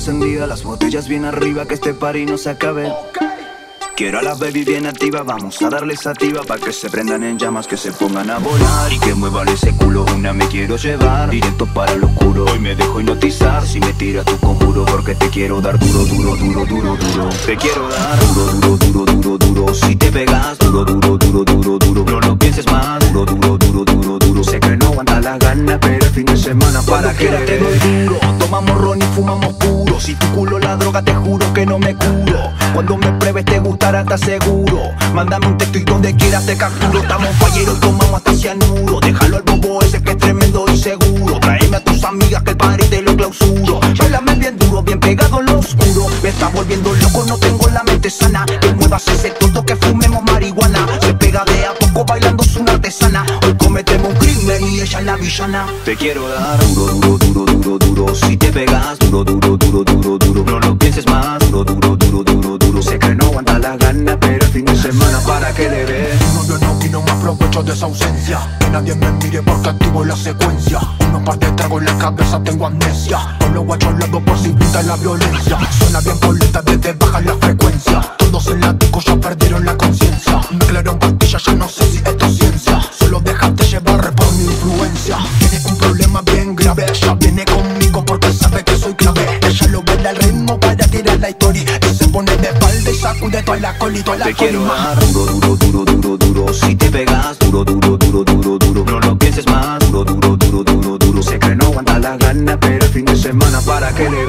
encendida, las botellas bien arriba, que este party no se acabe. Quiero a la baby bien activa, vamos a darle sativa Pa' que se prendan en llamas, que se pongan a volar Y que muevan ese culo, una me quiero llevar Directo para lo oscuro, hoy me dejo hipnotizar Si me tira tu conjuro, porque te quiero dar duro, duro, duro, duro, duro Te quiero dar duro, duro, duro, duro, duro Si te pegas, duro, duro, duro, duro, duro No lo pienses más, duro, duro, duro, duro, duro Sé que no aguanta la gana, pero fin de semana para que te doy duro. Tomamos ron y fumamos puro. Si tu culo la droga, te juro que no me curo. Cuando me pruebes te gustará, te seguro Mándame un texto y donde quieras te capturo. Estamos falleros y tomamos hasta cianuro. Déjalo al bobo ese que es tremendo y seguro. Tráeme a tus amigas que el party te lo clausuro. Bailame bien duro, bien pegado en lo oscuro. Me estás volviendo loco, no tengo la mente sana. Que muevas ese tonto que fumemos marihuana. Se pega de a poco bailando es una artesana la villana Te quiero dar duro, duro, duro, duro, duro. Si te pegas duro, duro, duro, duro, duro. No lo pienses más duro, duro, duro, duro, duro. Sé que no aguanta la gana, pero el fin de semana para que le ve No, yo no, quiero no me aprovecho de esa ausencia. Que nadie me mire porque activo la secuencia. Uno par de trago en la cabeza, tengo amnesia. Con los guachos lado por si pinta la violencia. Suena bien poleta desde baja la frecuencia. Todos en la disco ya perdieron la conciencia. Mezclaron pastillas, ya no sé si esto ritmo para tirar la historia. Y se pone de espalda y sacude toda la coli, toda la Te quiero dar duro, duro, duro, duro, duro. Si te pegas duro, duro, duro, duro, duro. No lo pienses más. Duro, duro, duro, duro, duro. Sé que no aguanta la gana, pero el fin de semana para que le